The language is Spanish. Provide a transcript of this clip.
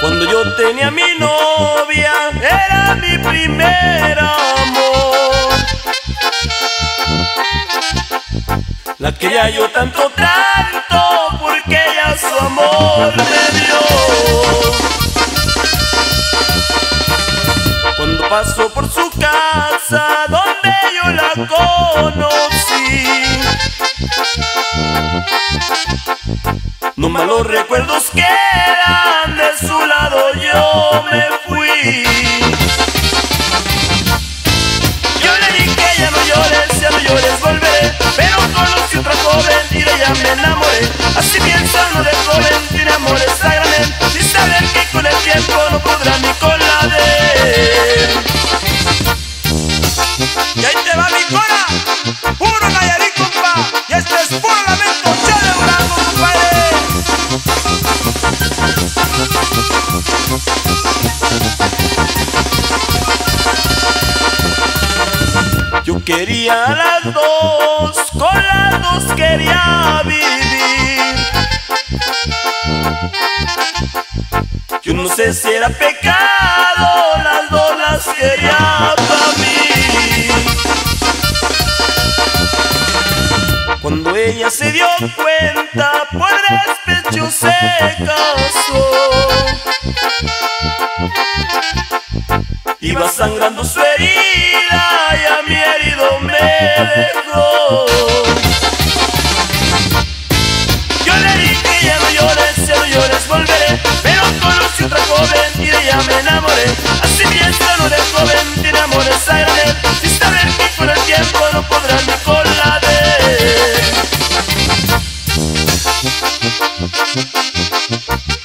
Cuando yo tenía mi novia, era mi primer amor. La quería yo tanto, ella su amor me dio. Cuando pasó por su casa, donde yo la conocí. No malos recuerdos quedan, de su lado yo me fui. Enamoré. Así pienso no de joven, tiene amores sagramen. Sin saber que con el tiempo no podrá ni con la de. Y ahí te va mi cora, puro Nayarit, compa. Y este es puro lamento, chale blanco, compadre. Yo quería a las dos, con las dos quería vivir. Yo no sé si era pecado, las dos las quería para mí. Cuando ella se dio cuenta, por despecho se casó. Iba sangrando su herida y a mi herido me dejó. ハハハハ